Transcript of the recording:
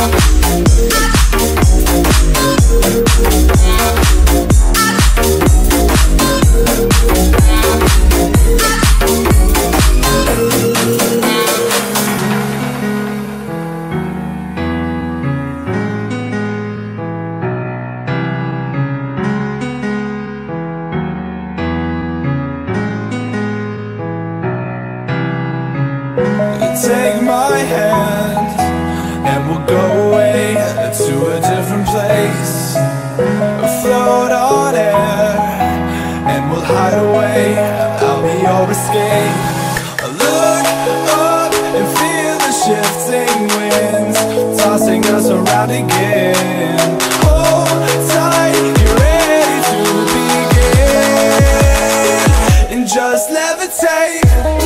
take winds Tossing us around again. Hold tight, you're ready to begin. And just levitate